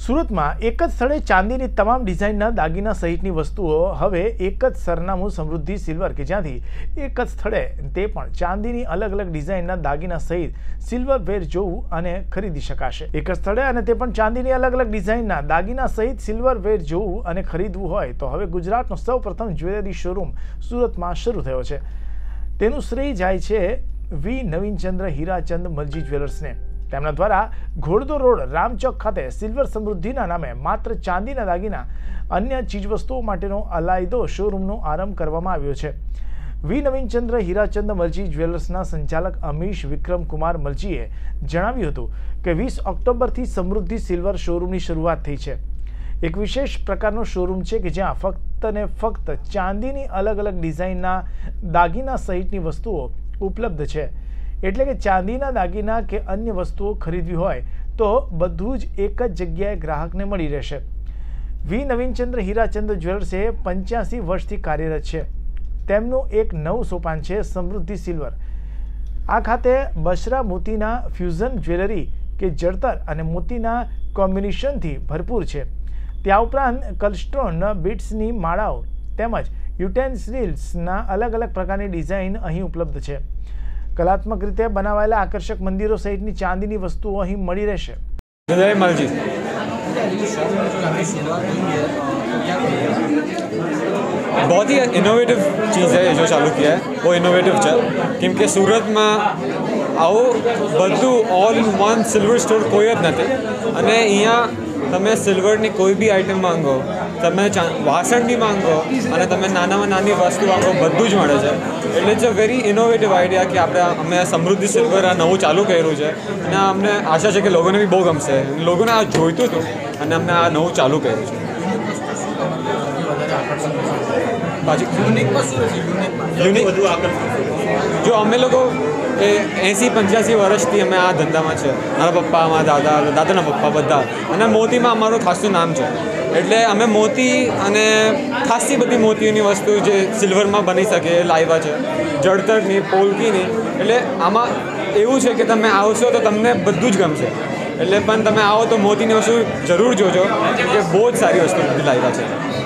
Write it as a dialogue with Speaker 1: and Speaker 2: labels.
Speaker 1: સુરતમાં એક જ સ્થળે ચાંદીની તમામ ડિઝાઇનના દાગીના સહિતની વસ્તુઓ, હવે એક જ સરનામું સમૃદ્ધિ સિલ્વર કે જ્યાંથી એક જ સ્થળે તે પણ ચાંદીની અલગ અલગ ડિઝાઇનના દાગીના સહિત સિલ્વર વેર જોવું અને ખરીદી શકાશે. એક જ સ્થળે અને તે પણ ચાંદીની અલગ અલગ ડિઝાઇનના દાગીના સહિત સિલ્વર વેર જોવું અને ખરીદવું હોય તો હવે ગુજરાતનો સૌપ્રથમ જ્વેલરી શોરૂમ સુરતમાં શરૂ થયો છે. તેનું શ્રેય જાય છે વી નવીનચંદ્ર હીરાચંદ મલજી જ્વેલર્સને. તેમના દ્વારા ઘોડદો રોડ રામચોક ખાતે સિલ્વર સમૃદ્ધિના નામે માત્ર ચાંદીના દાગીના અન્ય ચીજવસ્તુઓ માટેનો અલાયદો શોરૂમનો આરંભ કરવામાં આવ્યો છે. વી નવીનચંદ્ર હીરાચંદ મલજી જ્વેલર્સના સંચાલક અમીશ વિક્રમ કુમાર મલજીએ જણાવ્યું હતું કે વીસ ઓક્ટોબરથી સમૃદ્ધિ સિલ્વર શોરૂમની શરૂઆત થઈ છે. એક વિશેષ પ્રકારનો શોરૂમ છે કે જ્યાં ફક્ત ને ફક્ત ચાંદીની અલગ અલગ ડિઝાઇનના દાગીના સહિતની વસ્તુઓ ઉપલબ્ધ છે. એટલે કે ચાંદીના દાગીના કે અન્ય વસ્તુઓ ખરીદવી હોય તો બધું જ એક જ જગ્યાએ ગ્રાહકને મળી રહેશે. વી. નવીનચંદ્ર હીરાચંદ્ર જ્વેલર્સે પંચ્યાસી વર્ષથી કાર્યરત છે. તેમનું એક નવું સોપાન છે, સમૃદ્ધિ સિલ્વર. આ ખાતે બશરા મોતીના ફ્યુઝન જ્વેલરી કે જળતર અને મોતીના કોમ્બિનેશનથી ભરપૂર છે. ત્યાં ઉપરાંત કલસ્ટ્રોન, બીટ્સની માળાઓ તેમજ યુટેન્સિલ્સના અલગ અલગ પ્રકારની ડિઝાઇન અહીં ઉપલબ્ધ છે. કલાત્મક રીતે બનાવાયેલા આકર્ષક મંદિરો સહિતની ચાંદીની વસ્તુઓ અહીં મળી રહેશે
Speaker 2: હૃદય મલજી बहुत ही इनोवेटिव चीज़ है ये जो चालू किया है वो इनोवेटिव છે કેમ કે સુરતમાં આવું બધું all in one silver store કોઈ જ નથી અને અહીંયા તમે સિલ્વરની કોઈ બી આઇટમ માંગો તમે ચા- વાસણ બી માંગો અને તમે નાનામાં નાની વસ્તુ માંગો બધું જ મળે છે. એટલે it's a very innovative idea કે આપણે અમે સમૃદ્ધિ સિલ્વર આ નવું ચાલુ કર્યું છે. અને અમને આશા છે કે લોકોને બી બહુ ગમશે. લોકોને આ જોઈતું હતું અને અમને આ નવું ચાલુ કર્યું છે. યુનિક જો અમે લોકો એ એંસી, પંચ્યાસી વર્ષથી અમે આ ધંધામાં છે. મારા પપ્પા, મારા દાદા, દાદાના પપ્પા બધા. અને મોતીમાં અમારું ખાસું નામ છે. એટલે અમે મોતી અને ખાસી બધી મોતીઓની વસ્તુ જે સિલ્વરમાં બની શકે એ લાવ્યા છે. જળતરની, પોલકીની. એટલે આમાં એવું છે કે તમે આવશો તો તમને બધું જ ગમશે. એટલે પણ તમે આવો તો મોતીની વસ્તુ જરૂર જોજો, કે બહુ જ સારી વસ્તુ લાવ્યા છે.